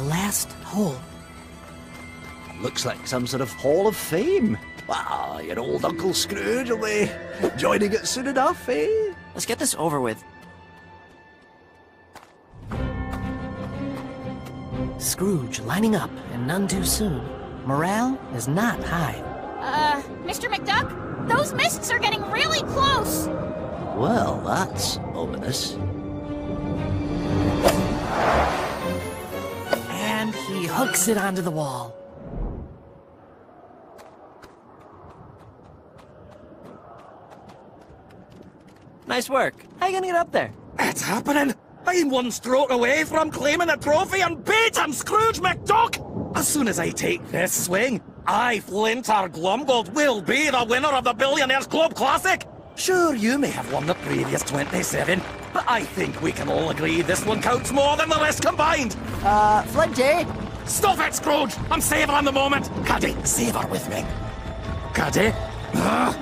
the last hole. Looks like some sort of Hall of Fame. Ah, your old Uncle Scrooge will be joining it soon enough, eh? Let's get this over with. Scrooge lining up, and none too soon. Morale is not high. Uh, Mr. McDuck, those mists are getting really close. Well, that's ominous. Hooks it onto the wall. Nice work. How you gonna get up there? It's happening! I'm one stroke away from claiming the trophy and beating Scrooge McDuck! As soon as I take this swing, I, Flintheart Glomgold, will be the winner of the Billionaires Club Classic! Sure, you may have won the previous 27, but I think we can all agree this one counts more than the rest combined! Uh, Flinty? Stop it, Scrooge! I'm savouring the moment! Caddy, savour with me. Caddy? Ah.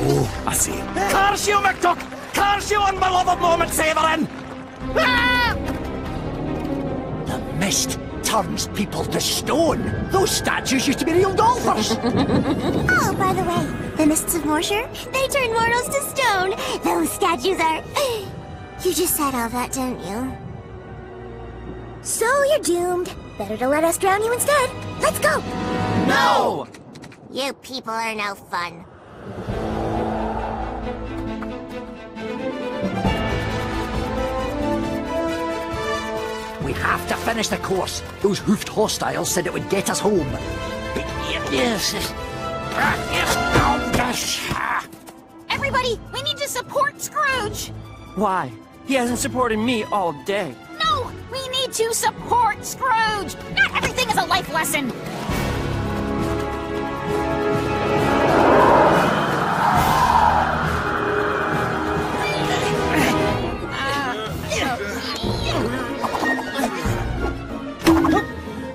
Oh, I see. Curse you, McDuck! Curse you, unbeloved moment savouring! Ah! The mist turns people to stone. Those statues used to be real golfers. Oh, by the way, the mists of Moorshire, they turn mortals to stone. Those statues are. You just said all that, didn't you? So you're doomed. Better to let us drown you instead. Let's go. No! You people are no fun. we have to finish the course. Those hoofed hostiles said it would get us home. Everybody, we need to support Scrooge. Why? He hasn't supported me all day. No, we need to support Scrooge. Not everything is a life lesson.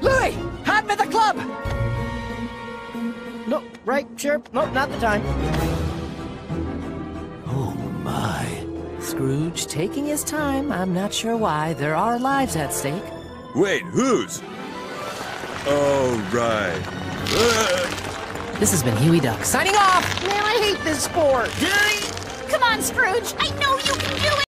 Louie! Hand me the club! No, right, sure. No, not the time. Scrooge taking his time. I'm not sure why. There are lives at stake. Wait, whose? Oh, right. This has been Huey Duck signing off. Man, I hate this sport. Come on, Scrooge. I know you can do it.